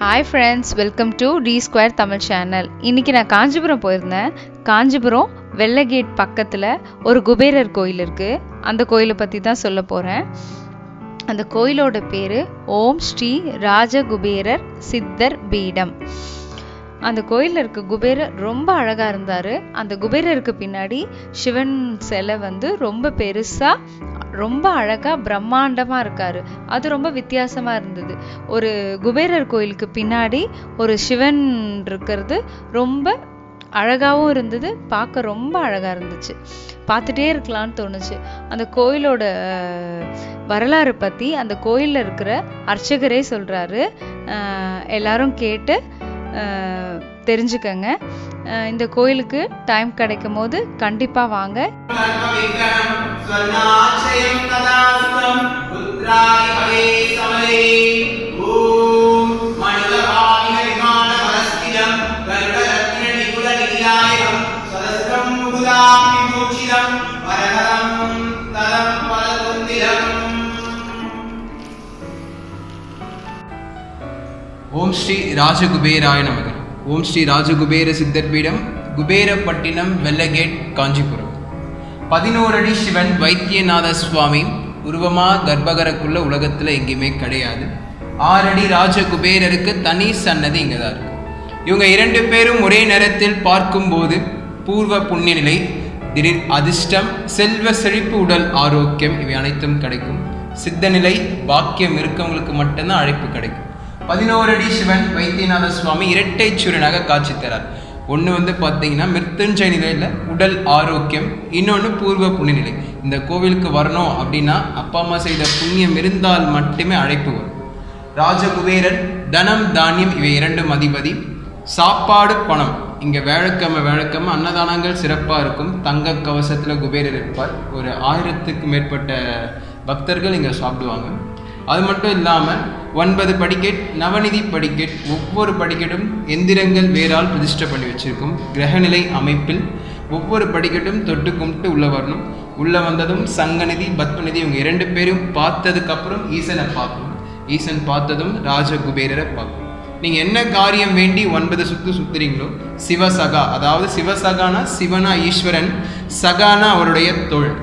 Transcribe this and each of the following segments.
Hi friends welcome to T square Tamil channel இன்னைக்கு நான் காஞ்சிபுரம் போயிருந்தேன். காஞ்சிபுரம் வெள்ளகேட் பக்கத்தில் ஒரு குபேரர் கோயில் இருக்குது அந்த கோயிலை பற்றி தான் சொல்ல போகிறேன் அந்த கோயிலோட பேர் ஓம் ஸ்ரீ ராஜகுபேரர் சித்தர் பீடம். அந்த கோயிலில் இருக்க குபேரர் ரொம்ப அழகாக இருந்தார். அந்த குபேரருக்கு பின்னாடி சிவன் சிலை வந்து ரொம்ப பெருசாக ரொம்ப அழகாக பிரம்மாண்டமாக இருக்கார். அது ரொம்ப வித்தியாசமாக இருந்தது. ஒரு குபேரர் கோயிலுக்கு பின்னாடி ஒரு சிவன் இருக்கிறது ரொம்ப அழகாகவும் இருந்தது. பார்க்க ரொம்ப அழகாக இருந்துச்சு. பார்த்துட்டே இருக்கலாம்னு தோணுச்சு. அந்த கோயிலோட அஹ், வரலாறு பற்றி அந்த கோயிலில் இருக்கிற அர்ச்சகரே சொல்கிறாரு எல்லாரும் கேட்டு தெரிஞ்சுக்கங்க. இந்த கோயிலுக்கு டைம் கிடைக்கும் போது கண்டிப்பாக வாங்க சொன்னாச்சயம் ஓம் ஸ்ரீ ராஜகுபேராய நமக. ஓம் ஸ்ரீ ராஜகுபேர சித்தர் பீடம் குபேரப்பட்டினம் வெள்ளகேட் காஞ்சிபுரம். பதினோரடி சிவன் வைத்தியநாத சுவாமி உருவமா கர்ப்பகரக்குள்ள உலகத்தில் எங்கேயுமே கிடையாது. ஆறடி ராஜகுபேரருக்கு தனி சன்னதி இங்கே தான் இருக்கு. இவங்க இரண்டு பேரும் ஒரே நேரத்தில் பார்க்கும்போது பூர்வ புண்ணிய நிலை திடீர் அதிர்ஷ்டம் செல்வ செழிப்பு உடல் ஆரோக்கியம் இவை அனைத்தும் கிடைக்கும். சித்தநிலை பாக்கியம் இருக்கவங்களுக்கு மட்டும்தான் அழைப்பு கிடைக்கும். பதினோரு அடி சிவன் வைத்தியநாத சுவாமி இரட்டை சூரியனாக காட்சி தரார். ஒன்று வந்து பார்த்தீங்கன்னா மிருத்துஞ்சய நிலையில் உடல் ஆரோக்கியம் இன்னொன்று பூர்வ புண்ணியநிலை. இந்த கோவிலுக்கு வரணும் அப்படின்னா அப்பா அம்மா செய்த புண்ணியம் இருந்தால் மட்டுமே அழைப்பு வரும். ராஜகுபேரன் தனம் தானியம் இவை இரண்டும் அதிபதி. சாப்பாடு பணம். இங்கே வேழக்கிழமை வேழக்கிழமை அன்னதானங்கள் சிறப்பாக இருக்கும். தங்க கவசத்தில் குபேரர் இருப்பார். ஒரு ஆயிரத்துக்கு மேற்பட்ட பக்தர்கள் இங்கே சாப்பிடுவாங்க. அது மட்டும் இல்லாமல் ஒன்பது படிக்கெட் நவநிதி படிக்கெட் ஒவ்வொரு படிக்கட்டும் எந்திரங்கள் வேறால் பிரதிஷ்டை பண்ணி வச்சிருக்கும் கிரகநிலை அமைப்பில் ஒவ்வொரு படிக்கட்டும் தொட்டு கும்பிட்டு உள்ளே வரணும். உள்ளே வந்ததும் சங்கநிதி பத்மநிதி இவங்க இரண்டு பேரும் பார்த்ததுக்கப்புறம் ஈசனை பார்க்கணும். ஈசன் பார்த்ததும் ராஜகுபேரரை பார்க்கணும். நீங்கள் என்ன காரியம் வேண்டி ஒன்பது சுற்று சுத்துறீங்களோ சிவசகா அதாவது சிவசகானா சிவனா ஈஸ்வரன் சகானா அவருடைய தொழில்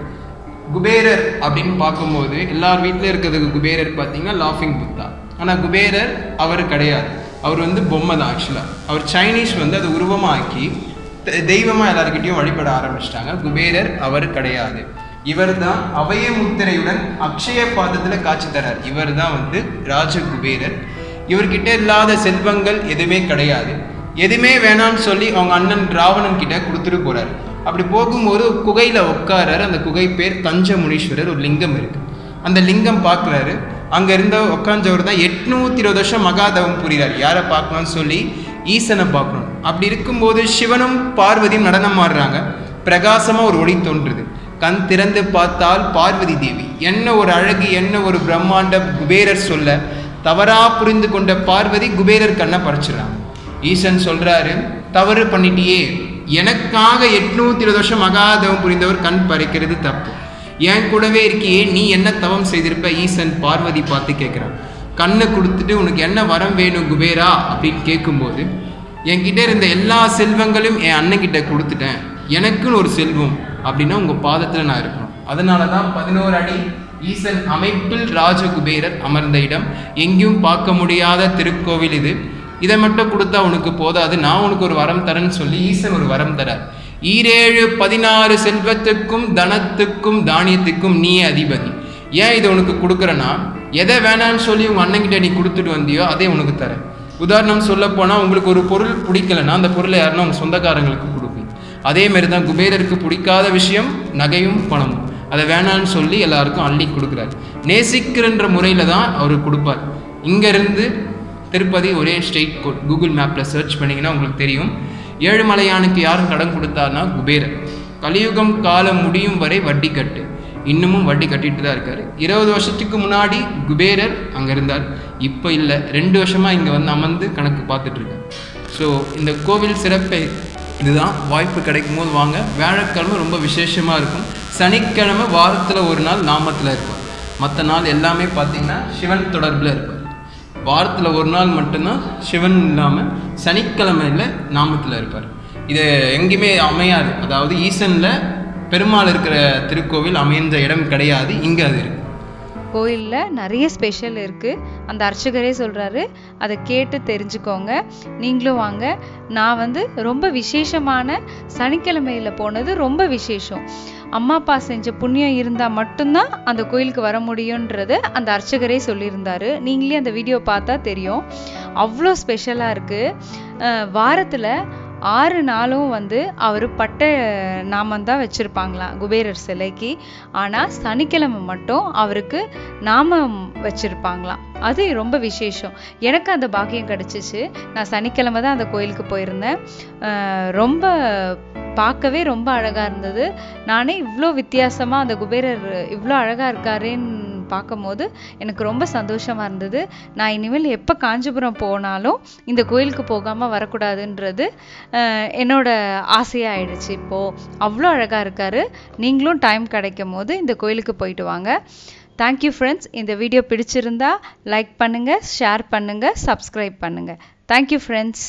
குபேரர் அப்படின்னு பார்க்கும்போது எல்லார் வீட்டில் இருக்கிறதுக்கு குபேரர் பார்த்தீங்கன்னா லாஃபிங் புத்தா ஆனால் குபேரர் அவர் கிடையாது. அவர் வந்து பொம்மை தான் ஆக்சுவலாக அவர் சைனீஸ் வந்து அதை உருவமாக்கி தெ- எல்லாருக்கிட்டையும் வழிபட ஆரம்பிச்சிட்டாங்க. குபேரர் அவர் கிடையாது. இவர் தான் அவய முத்திரையுடன் அக்ஷய பாதத்தில் காட்சி தரார். இவர் தான் வந்து ராஜ குபேரர். இவர்கிட்ட இல்லாத செல்வங்கள் எதுவுமே கிடையாது. எதுவுமே வேணான்னு சொல்லி அவங்க அண்ணன் ராவணன் கிட்ட கொடுத்துட்டு போறாரு. அப்படி போகும்போது குகையில் குகையில உட்காராரு அந்த குகை பேர் தஞ்ச முனீஸ்வரர் ஒரு லிங்கம் இருக்கு. அந்த லிங்கம் பார்க்குறாரு. அங்கே இருந்த உட்காந்தவர் தான் எட்நூத்தி இருபது வருஷம் மகாதவம் புரிகிறார். யாரை பார்க்கணும்னு சொல்லி ஈசனை பார்க்கணும். அப்படி இருக்கும்போது சிவனும் பார்வதியும் நடனம் ஆடுறாங்க. பிரகாசமாக ஒரு ஒளி தோன்றுது. கண் திறந்து பார்த்தால் பார்வதி தேவி. என்ன ஒரு அழகு என்ன ஒரு பிரம்மாண்ட குபேரர் சொல்ல தவறாக புரிந்து கொண்ட பார்வதி குபேரர் கண்ணை பறிச்சிடறாங்க ஈசன் சொல்கிறாரு தவறு பண்ணிட்டியே. எனக்காக எட்நூத்தி இருபது வருஷம் மகாதவம் புரிந்தவர் கண் பறிக்கிறது தப்பு. என் கூடவே இருக்கியே நீ என்ன தவம் செய்திருப்ப? ஈசன் பார்வதி பார்த்து கேட்குறான். கண்ணை கொடுத்துட்டு உனக்கு என்ன வரம் வேணும் குபேரா? அப்படின்னு கேட்கும்போது என்கிட்ட இருந்த எல்லா செல்வங்களும் என் அண்ணன்கிட்ட கொடுத்துட்டேன். எனக்குன்னு ஒரு செல்வம் அப்படின்னா உங்கள் பாதத்தில் நான் இருக்கணும். அதனால தான் பதினோரு அடி ஈசன் அமைப்பில் ராஜகுபேரர் அமர்ந்த இடம். எங்கேயும் பார்க்க முடியாத திருக்கோவில் இது. இதை மட்டும் கொடுத்தா உனக்கு போதாது. நான் உனக்கு ஒரு வரம் தரேன்னு சொல்லி ஈசன் ஒரு வரம் தரார். ஈரேழு பதினாறு செல்வத்துக்கும் தனத்துக்கும் தானியத்துக்கும் நீயே அதிபதி? ஏன் இதை உனக்கு கொடுக்குறேன்னா எதை வேணான்னு சொல்லி உங்கள் அண்ணங்கிட்ட நீ கொடுத்துட்டு வந்தியோ அதே உனக்கு தரேன். உதாரணம் சொல்ல போனால் உங்களுக்கு ஒரு பொருள் பிடிக்கலன்னா அந்த பொருளை யாருன்னா உங்கள் சொந்தக்காரங்களுக்கு கொடுப்பீங்க அதே மாதிரி தான் குபேரருக்கு பிடிக்காத விஷயம் நகையும் பணமும். அதை வேணான்னு சொல்லி எல்லாருக்கும் அள்ளி கொடுக்குறாரு. நேசிக்கிறன்ற முறையில் தான் அவர் கொடுப்பார். இங்கேருந்து திருப்பதி ஒரே ஸ்ட்ரெயிட் கோட். கூகுள் மேப்பில் சர்ச் பண்ணிங்கன்னா உங்களுக்கு தெரியும். ஏழுமலையானுக்கு யாரும் கடன் கொடுத்தாருன்னா குபேரர். கலியுகம் காலம் முடியும் வரை வட்டி கட்டு. இன்னமும் வட்டி கட்டிட்டு தான் இருக்கார். இருபது வருஷத்துக்கு முன்னாடி குபேரர் அங்கே இருந்தார். இப்போ இல்லை. ரெண்டு வருஷமாக இங்கே வந்து அமர்ந்து கணக்கு பார்த்துட்ருக்கேன் ஸோ இந்த கோவில் சிறப்பை இதுதான். வாய்ப்பு கிடைக்கும் போது வாங்க. வியாழக்கிழமை ரொம்ப விசேஷமாக இருக்கும். சனிக்கிழமை வாரத்தில் ஒரு நாள் நாமத்தில் இருக்கும் மற்ற நாள் எல்லாமே பார்த்தீங்கன்னா சிவன் தொடர்பில் இருக்கும். வாரத்தில் ஒரு நாள் மட்டும்தான் சிவன் இல்லாமல் சனிக்கிழமையில் நாமத்தில் இருப்பார். இது எங்கேயுமே அமையாது. அதாவது ஈசனில் பெருமாள் இருக்கிற திருக்கோவில் அமைந்த இடம் கிடையாது. இங்கே அது இருக்குது கோயிலில் நிறைய ஸ்பெஷல் இருக்குது அந்த அர்ச்சகரே சொல்கிறாரு அதை கேட்டு தெரிஞ்சுக்கோங்க. நீங்களும் வாங்க. நான் வந்து ரொம்ப விசேஷமான சனிக்கிழமையில் போனது ரொம்ப விசேஷம். அம்மா அப்பா செஞ்ச புண்ணியம் இருந்தால் மட்டும்தான் அந்த கோயிலுக்கு வர முடியுன்றது அந்த அர்ச்சகரே சொல்லியிருந்தாரு. நீங்களே அந்த வீடியோ பார்த்தா தெரியும். அவ்வளோ ஸ்பெஷலாக இருக்குது வாரத்தில் ஆறு நாளும் வந்து அவர் பட்ட நாமம் தான் வச்சுருப்பாங்களாம் குபேரர் சிலைக்கு. ஆனால் சனிக்கிழமை மட்டும் அவருக்கு நாமம் வச்சுருப்பாங்களாம் அது ரொம்ப விசேஷம். எனக்கு அந்த பாக்கியம் கிடச்சிச்சு. நான் சனிக்கிழமை தான் அந்த கோயிலுக்கு போயிருந்தேன். ரொம்ப பார்க்கவே ரொம்ப அழகாக இருந்தது. நானே இவ்வளோ வித்தியாசமாக அந்த குபேரர் இவ்வளோ அழகாக இருக்காருன்னு பார்க்கும்போது எனக்கு ரொம்ப சந்தோஷமாக இருந்தது. நான் இனிமேல் எப்போ காஞ்சிபுரம் போனாலும் இந்த கோயிலுக்கு போகாமல் வரக்கூடாதுன்றது என்னோட ஆசையாக ஆயிடுச்சு இப்போது அவ்வளோ அழகாக இருக்காரு. நீங்களும் டைம் கிடைக்கும் போது இந்த கோயிலுக்கு போயிட்டு வாங்க. தேங்க்யூ ஃப்ரெண்ட்ஸ் இந்த வீடியோ பிடிச்சிருந்தா லைக் பண்ணுங்கள் ஷேர் பண்ணுங்கள் சப்ஸ்கிரைப் பண்ணுங்கள் தேங்க்யூ ஃப்ரெண்ட்ஸ்